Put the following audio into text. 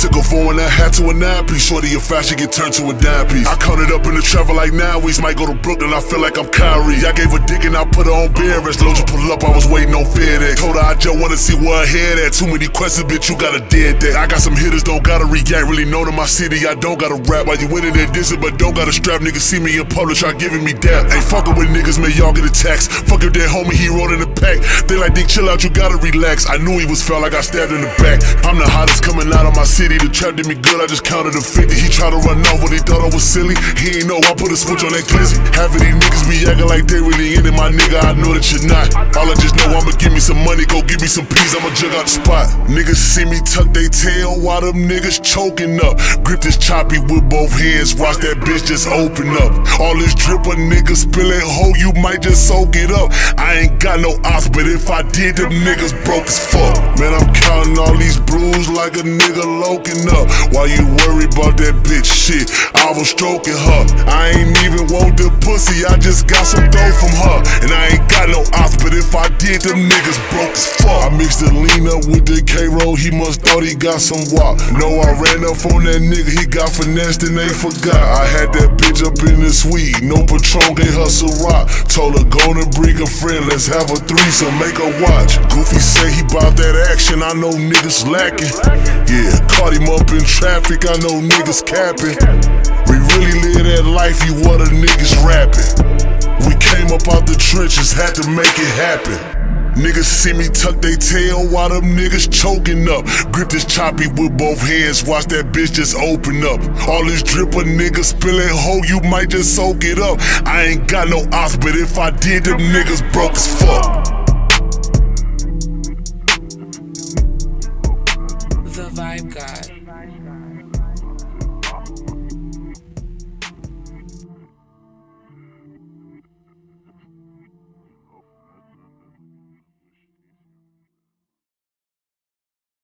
took a four and a hat to a nine piece. Shorty, a fashion get turned to a dime piece. I counted up in the travel like nine weeks. Might go to Brooklyn, I feel like I'm Kyrie. I gave a dick and I put her on beer. As low pull up, I was waiting on FedEx. Told her I just wanna see where her head at. Too many questions, bitch, you got a dead that. I got some hitters, don't gotta react. Really known in my city, I don't gotta rap. While you winning that distance, but don't gotta strap. Niggas see me in public, try giving me dap. Ain't fucking with niggas, man, y'all get attacked. Fuck your dead homie, he rolled in the pack. They like, Dink, chill out, you gotta relax. I knew he was foul, I got stabbed in the back. I'm the hottest coming out of my city. The trap did me good, I just counted a 50. He tried to run off, but he thought I was silly. He ain't know I put a switch on that glizzy. Half of these niggas be acting like they really in it, my nigga. I know that you're not. All I just know I'ma give me some money, go give me some peas, I'ma jug out the spot. Niggas see me tuck they tail while them niggas choking up. Grip this choppy with both hands, watch that bitch just open up. All this drip a nigga spill it, ho, you might just soak it up. I ain't got no ops, but if I did, them niggas broke as fuck. Man, I'm counting all these blues like a nigga up. While you worry about that bitch shit? I was stroking her. I ain't even want the pussy, I just got some dough from her. And I ain't got no ops, but if I did, them niggas broke as fuck. I mixed the lean up with the K-roll, he must thought he got some walk. No, I ran up on that nigga, he got finessed and they forgot. I had that bitch up in the suite, no Patron, gave some rock. Told her, go and bring a friend, let's have a threesome, make her watch. Goofy say he bought that action, I know niggas lacking. Yeah, up in traffic, I know niggas capping. We really live that life, you what a niggas rapping. We came up out the trenches, had to make it happen. Niggas see me tuck they tail while them niggas choking up. Grip this choppy with both hands, watch that bitch just open up. All this drip a nigga spilling, ho, you might just soak it up. I ain't got no ops, but if I did, them niggas broke as fuck. vibe god.